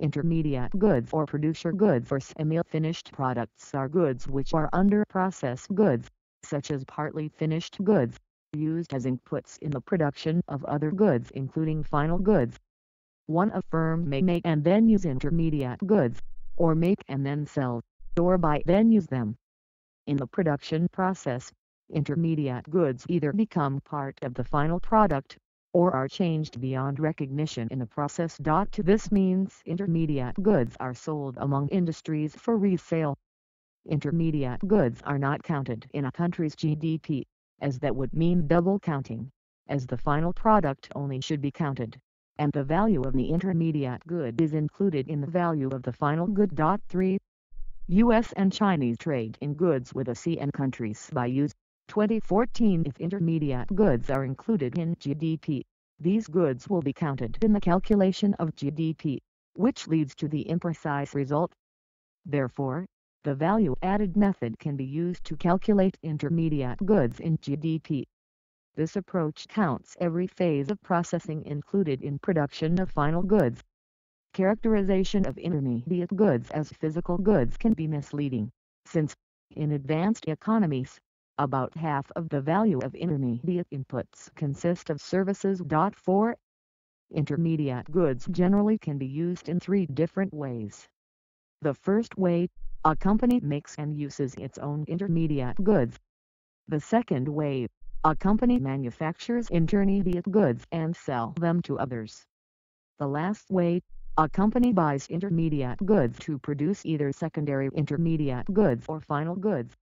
Intermediate goods or producer goods or semi-finished products are goods which are under process goods, such as partly finished goods, used as inputs in the production of other goods including final goods. One a firm may make and then use intermediate goods, or make and then sell, or buy then use them. In the production process, intermediate goods either become part of the final product, or are changed beyond recognition in the process. To this means intermediate goods are sold among industries for resale. Intermediate goods are not counted in a country's GDP, as that would mean double counting, as the final product only should be counted, and the value of the intermediate good is included in the value of the final good. 3. U.S. and Chinese trade in goods with ASEAN countries by use 2014 If intermediate goods are included in GDP, these goods will be counted in the calculation of GDP, which leads to the imprecise result. Therefore, the value-added method can be used to calculate intermediate goods in GDP. This approach counts every phase of processing included in production of final goods. Characterization of intermediate goods as physical goods can be misleading, since, in advanced economies, about half of the value of intermediate inputs consist of services. 4. Intermediate goods generally can be used in three different ways. The first way, a company makes and uses its own intermediate goods. The second way, a company manufactures intermediate goods and sell them to others. The last way, a company buys intermediate goods to produce either secondary intermediate goods or final goods.